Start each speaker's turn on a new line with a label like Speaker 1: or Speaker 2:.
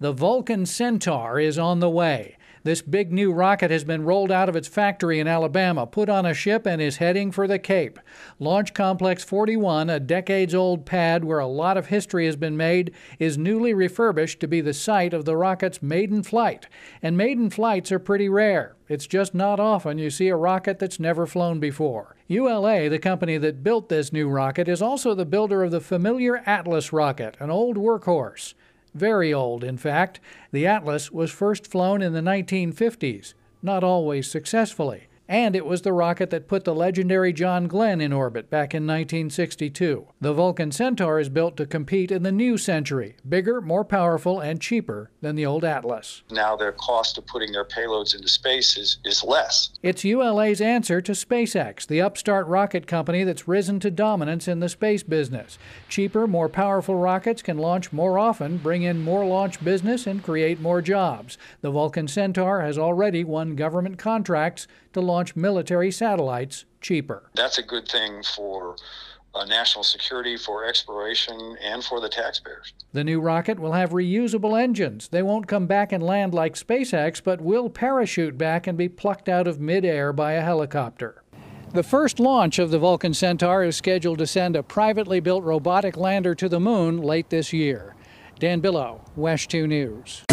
Speaker 1: The Vulcan Centaur is on the way. This big new rocket has been rolled out of its factory in Alabama, put on a ship, and is heading for the Cape. Launch Complex 41, a decades old pad where a lot of history has been made, is newly refurbished to be the site of the rocket's maiden flight. And maiden flights are pretty rare. It's just not often you see a rocket that's never flown before. ULA, the company that built this new rocket, is also the builder of the familiar Atlas rocket, an old workhorse. Very old, in fact. The Atlas was first flown in the 1950s, not always successfully and it was the rocket that put the legendary John Glenn in orbit back in 1962. The Vulcan Centaur is built to compete in the new century, bigger, more powerful, and cheaper than the old Atlas.
Speaker 2: Now their cost of putting their payloads into space is, is less.
Speaker 1: It's ULA's answer to SpaceX, the upstart rocket company that's risen to dominance in the space business. Cheaper, more powerful rockets can launch more often, bring in more launch business, and create more jobs. The Vulcan Centaur has already won government contracts to launch military satellites cheaper.
Speaker 2: That's a good thing for uh, national security, for exploration, and for the taxpayers.
Speaker 1: The new rocket will have reusable engines. They won't come back and land like SpaceX, but will parachute back and be plucked out of midair by a helicopter. The first launch of the Vulcan Centaur is scheduled to send a privately built robotic lander to the moon late this year. Dan Billow, WESH 2 News.